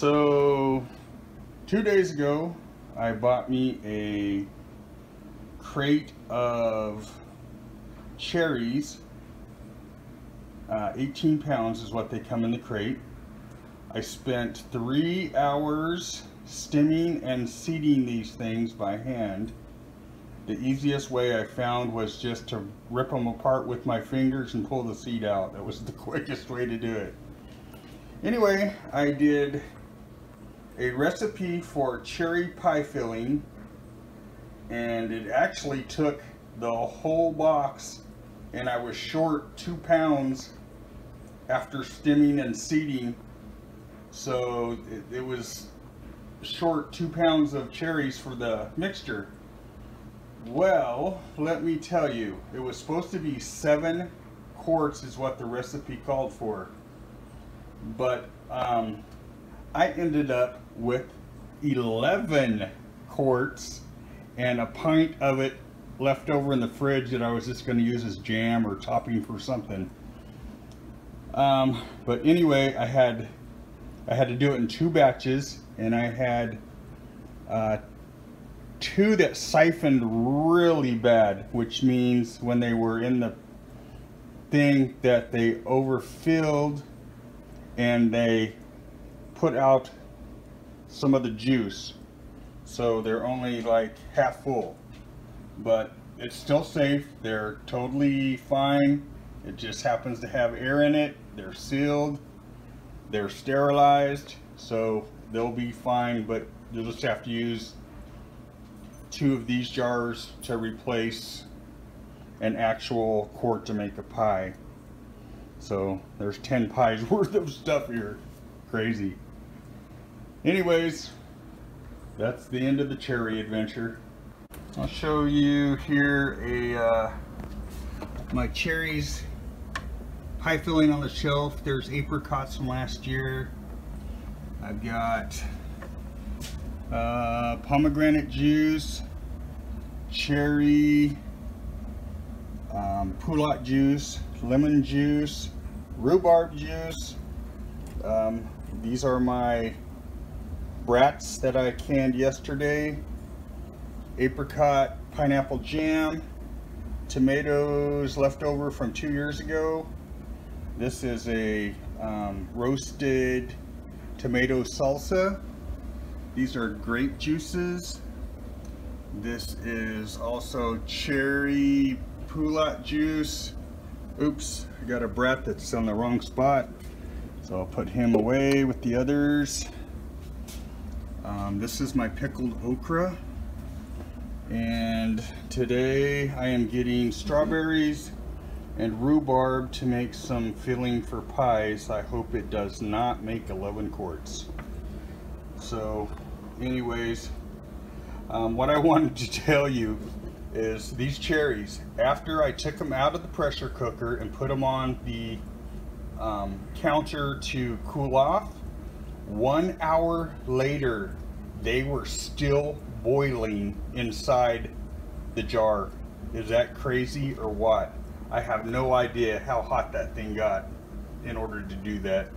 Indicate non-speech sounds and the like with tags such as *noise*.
So, two days ago, I bought me a crate of cherries. Uh, 18 pounds is what they come in the crate. I spent three hours stemming and seeding these things by hand. The easiest way I found was just to rip them apart with my fingers and pull the seed out. That was *laughs* the quickest way to do it. Anyway, I did a recipe for cherry pie filling and it actually took the whole box and I was short two pounds after stemming and seeding. So it, it was short two pounds of cherries for the mixture. Well let me tell you it was supposed to be seven quarts is what the recipe called for. But um, I ended up with 11 quarts and a pint of it left over in the fridge that I was just going to use as jam or topping for something. Um, but anyway, I had I had to do it in two batches, and I had uh, two that siphoned really bad, which means when they were in the thing that they overfilled and they put out some of the juice. So they're only like half full. But it's still safe. They're totally fine. It just happens to have air in it. They're sealed. They're sterilized. So they'll be fine. But you'll just have to use two of these jars to replace an actual quart to make a pie. So there's 10 pies *laughs* worth of stuff here. Crazy. Anyways, that's the end of the cherry adventure. I'll show you here a uh, my cherries pie filling on the shelf. There's apricots from last year. I've got uh, pomegranate juice, cherry, um, juice, lemon juice, rhubarb juice. Um, these are my brats that I canned yesterday, apricot pineapple jam, tomatoes left over from two years ago. This is a um, roasted tomato salsa. These are grape juices. This is also cherry poulet juice. Oops, I got a brat that's on the wrong spot. So I'll put him away with the others. Um, this is my pickled okra. And today I am getting strawberries and rhubarb to make some filling for pies. I hope it does not make 11 quarts. So anyways, um, what I *laughs* wanted to tell you is these cherries, after I took them out of the pressure cooker and put them on the um, counter to cool off, one hour later, they were still boiling inside the jar. Is that crazy or what? I have no idea how hot that thing got in order to do that.